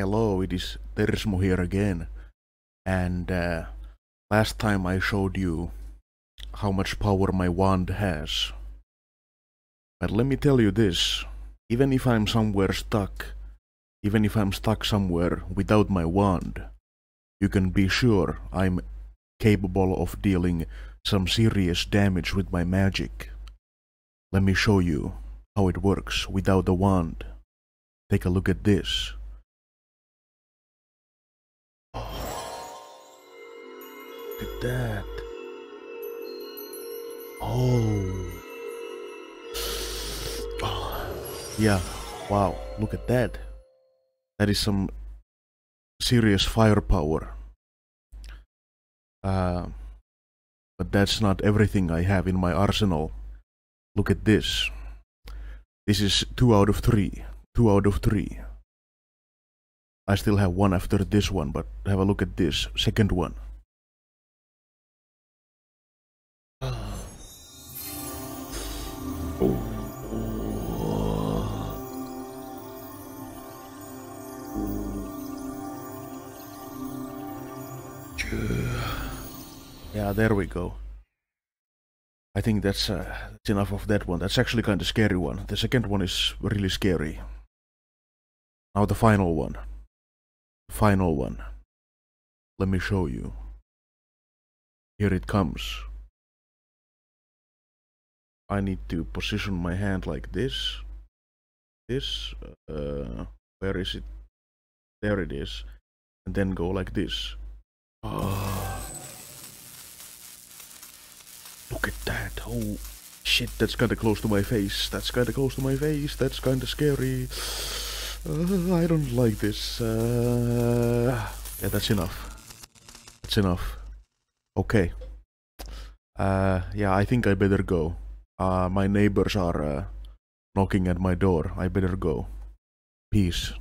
Hello, it is Tersmo here again. And uh, last time I showed you how much power my wand has. But let me tell you this, even if I'm somewhere stuck, even if I'm stuck somewhere without my wand, you can be sure I'm capable of dealing some serious damage with my magic. Let me show you how it works without the wand. Take a look at this. At that. Oh. Yeah, wow, look at that. That is some serious firepower. Uh, but that's not everything I have in my arsenal. Look at this. This is 2 out of 3. 2 out of 3. I still have one after this one, but have a look at this. Second one. Yeah, there we go. I think that's, uh, that's enough of that one. That's actually kind of scary one. The second one is really scary. Now the final one. Final one. Let me show you. Here it comes. I need to position my hand like this. This. Uh, where is it? There it is. And then go like this. Oh. Look at that. Oh, shit, that's kinda close to my face. That's kinda close to my face. That's kinda scary. Uh, I don't like this. Uh, yeah, that's enough. That's enough. Okay. Uh, yeah, I think I better go. Uh, my neighbors are uh, knocking at my door. I better go. Peace.